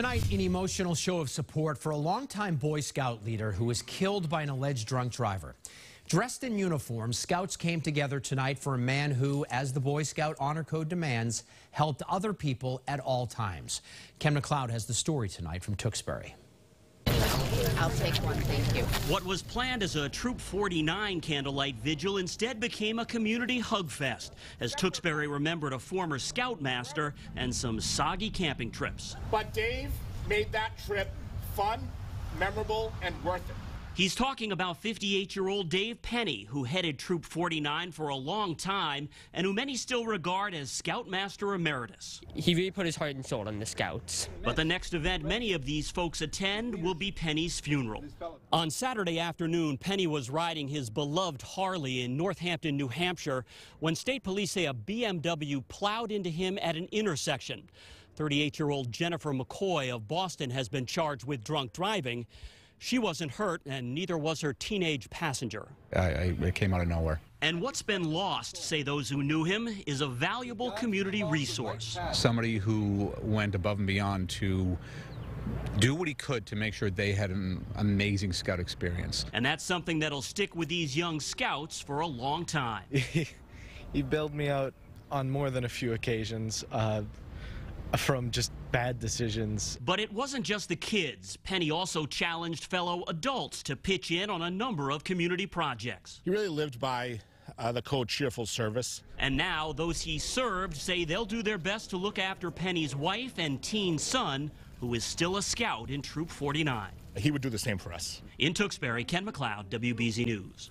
Tonight, an emotional show of support for a longtime Boy Scout leader who was killed by an alleged drunk driver. Dressed in uniform, scouts came together tonight for a man who, as the Boy Scout Honor Code demands, helped other people at all times. Ken MacLeod has the story tonight from Tewksbury. I'll take one, thank you. What was planned as a Troop 49 candlelight vigil instead became a community hug fest as Tewksbury remembered a former scoutmaster and some soggy camping trips. But Dave made that trip fun, memorable, and worth it. He's talking about 58-year-old Dave Penney, who headed Troop 49 for a long time and who many still regard as Scoutmaster Emeritus. He really put his heart and soul in the Scouts. But the next event many of these folks attend will be Penney's funeral. On Saturday afternoon, Penney was riding his beloved Harley in North Hampton, New Hampshire, when state police say a BMW plowed into him at an intersection. 38-year-old Jennifer McCoy of Boston has been charged with drunk driving. She wasn't hurt, and neither was her teenage passenger. I, I, it came out of nowhere. And what's been lost, say those who knew him, is a valuable community resource. Somebody who went above and beyond to do what he could to make sure they had an amazing scout experience. And that's something that'll stick with these young scouts for a long time. he bailed me out on more than a few occasions. Uh, from just bad decisions. But it wasn't just the kids. Penney also challenged fellow adults to pitch in on a number of community projects. He really lived by uh, the code cheerful service. And now those he served say they'll do their best to look after Penney's wife and teen son, who is still a scout in Troop 49. He would do the same for us. In Tewksbury, Ken MacLeod, WBZ News.